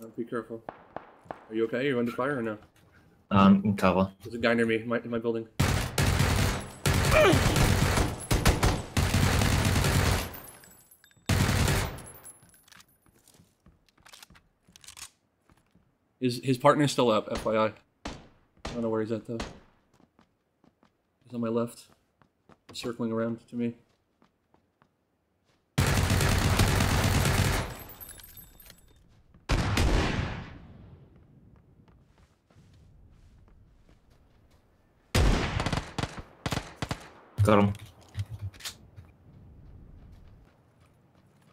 Uh, be careful. Are you okay? You're you under fire or no? Um, in cover. There's a guy near me in my, in my building. His his partner's still up, FYI. I don't know where he's at though. He's on my left. Circling around to me. Him.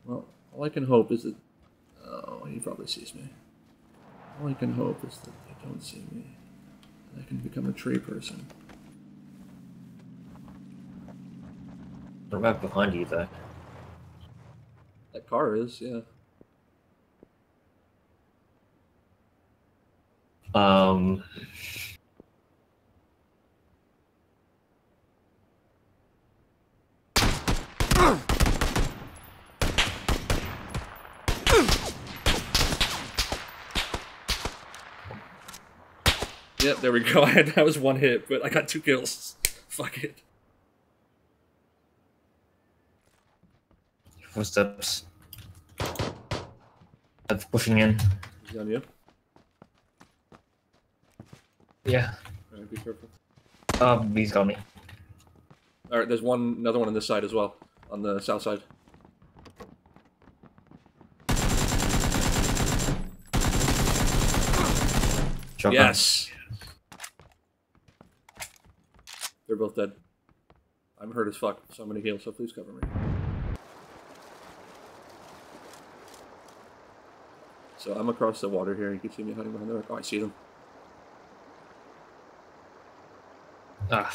Well, all I can hope is that. Oh, he probably sees me. All I can hope is that they don't see me. And I can become a tree person. I'm right behind you though. That car is, yeah. Um. Yep, there we go. I had, that was one hit, but I got two kills. Fuck it. Footsteps. That's pushing in. He's on you. Yeah. Alright, be careful. Um, he's got me. Alright, there's one another one on this side as well. On the south side. Shotgun. Yes! They're both dead. I'm hurt as fuck, so I'm gonna heal, so please cover me. So I'm across the water here. You can see me hiding behind the rock. Oh, I see them. Ah.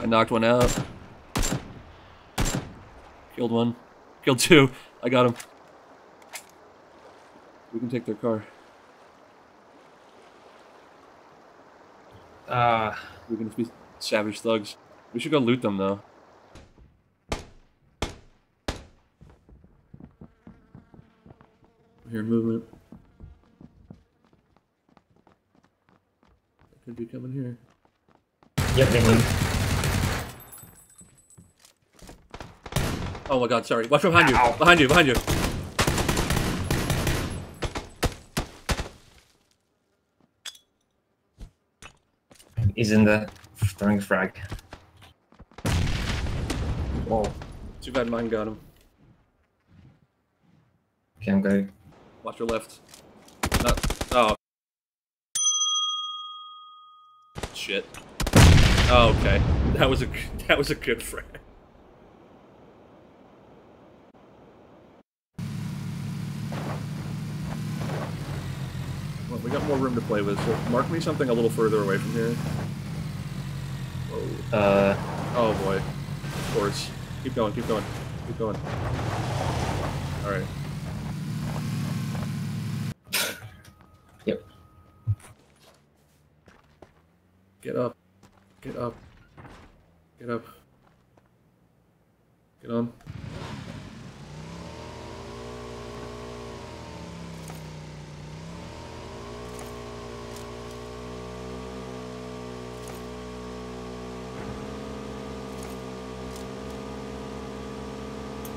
I knocked one out. Killed one. Killed two. I got him. We can take their car. Ah. We can just be savage thugs. We should go loot them though. I hear movement. They could be coming here. Yep, they move. Oh my god, sorry. Watch behind Ow. you. Behind you, behind you. He's in the throwing frag. Whoa. Too bad mine got him. Okay, I'm going. Watch your left. Not, oh. Shit. Oh, okay. That was a that was a good frag. Well, we got more room to play with, so mark me something a little further away from here. Whoa. Uh, Oh boy. Of course. Keep going, keep going. Keep going. Alright. yep. Get up. Get up. Get up. Get on.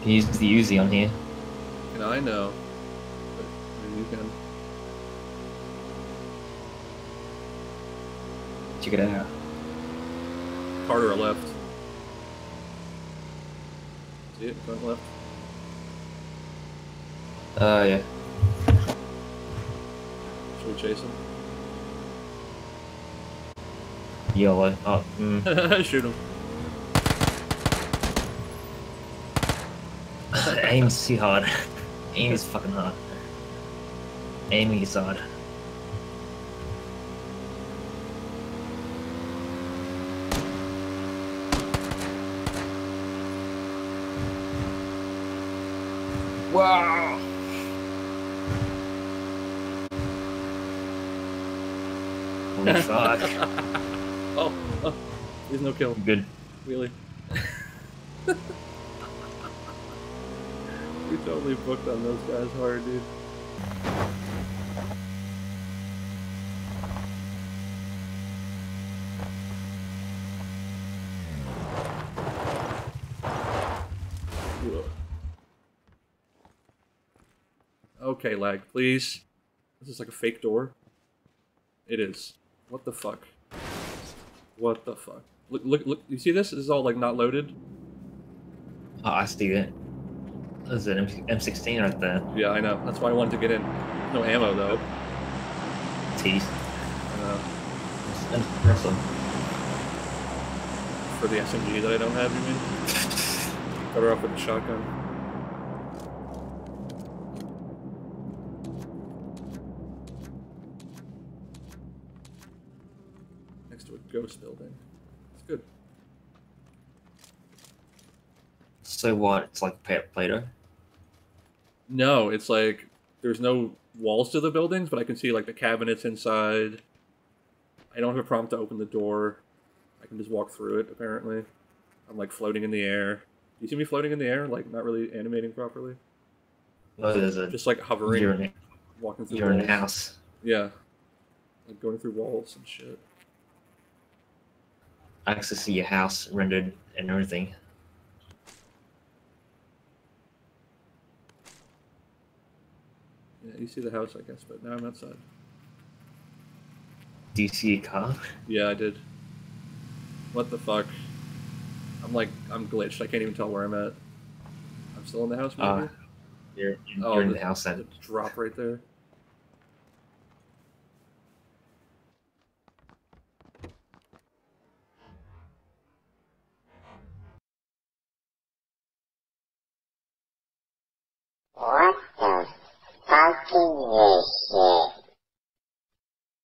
He used the Uzi on here. And I know. But you can. Check it out. Carter left. See it? Front left. Uh, yeah. Should we chase him? Yellow. Oh, mm. Shoot him. Aim is too hard. Aim is fucking hard. Aiming is hard. Wow! Holy fuck. Oh, oh, there's no kill. Good. Really? we totally booked on those guys hard, dude. Okay, lag, please. This is like a fake door. It is. What the fuck? What the fuck? Look, look, look. You see this? This is all like not loaded. Oh, I see it. There's an M- M16 right there. Yeah, I know. That's why I wanted to get in. No ammo though. Tease. Uh, It's impressive. for the SMG that I don't have, you mean? Better off with the shotgun. Next to a ghost building. It's good. So what? It's like Play- Play-Doh. No, it's like there's no walls to the buildings, but I can see like the cabinets inside. I don't have a prompt to open the door. I can just walk through it. Apparently, I'm like floating in the air. Do you see me floating in the air, like not really animating properly? Oh, there's a. Just like hovering, You're in, walking through. you're in walls. house. Yeah, like going through walls and shit. I actually see your house rendered and everything. You see the house, I guess, but now I'm outside. Do you see a car? Yeah, I did. What the fuck? I'm like, I'm glitched. I can't even tell where I'm at. I'm still in the house, maybe? Uh, You're, you're Oh, in the- the house The then. drop right there. What the fucking is shit?